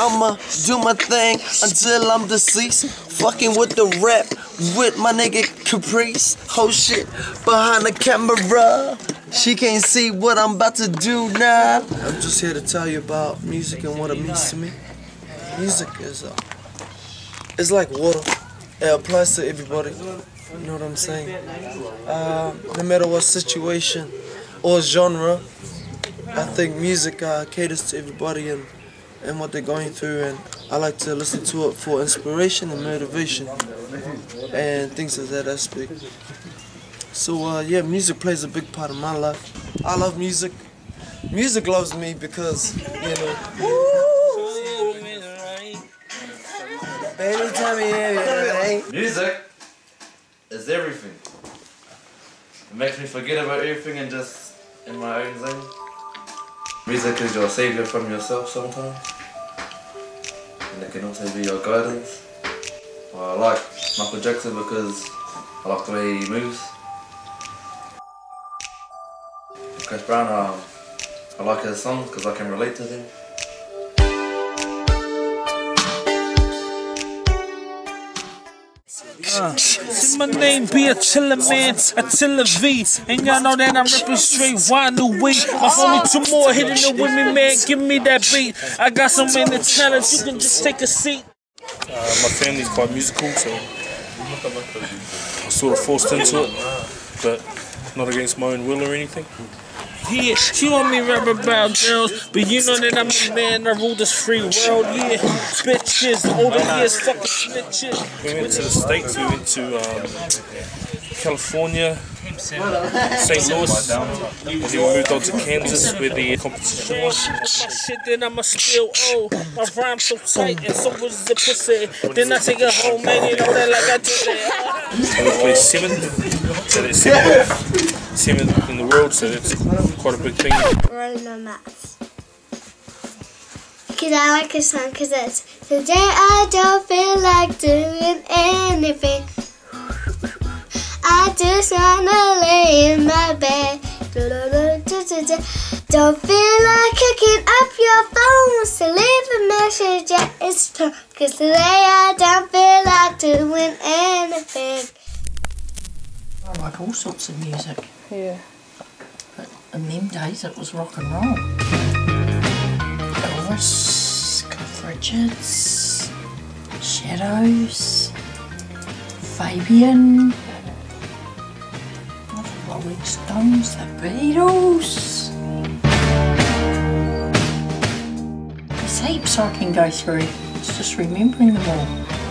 I'ma do my thing until I'm deceased. Fucking with the rap with my nigga Caprice. Whole shit, behind the camera. She can't see what I'm about to do now. I'm just here to tell you about music and what it means to me. Music is uh, it's like water. It applies to everybody. You know what I'm saying? Uh, no matter what situation or genre, I think music uh, caters to everybody and, and what they're going through. And I like to listen to it for inspiration and motivation and things of that aspect. So uh, yeah, music plays a big part of my life. I love music. Music loves me because, you know. Music is everything. It makes me forget about everything and just in my own zone. Music is your savior from yourself sometimes. And it can also be your guidance. I like Michael Jackson because I like the way he moves. Chris Brown, um, I like his songs because I can relate to them. Uh, my name be a chiller man, Attila V. And y'all know that I'm ripping straight wine new week. My only two more hitting the women, man. Give me that beat. I got so many talents, you can just take a seat. Uh, my family's quite musical, so I'm sort of forced into it, but not against my own will or anything. Yeah, she want me rap about girls, but you know that I'm the man that rule this free world. Yeah, bitches, older years, fucking snitches. We went to the States, we went to um, California, St. Louis, and then we moved on to Kansas where the competition was. Shit, then I'ma spill, oh, my rhyme so tight, and so was the pussy. Then I take it home, man, you know that like I did it. So we play seventh, so seventh, seventh in the world, so it's quite a big thing. Bruno Mars. Cause I like a song cause it's Today I don't feel like doing anything I just wanna lay in my bed Don't feel like picking up your phone So leave a message at its turn Cause today I don't feel like doing anything I like all sorts of music. Yeah. In them days it was rock and roll. Elvis, Cliff Richards, Shadows, Fabian, the Rolling Stones, the Beatles. There's heaps I can go through. It's just remembering them all.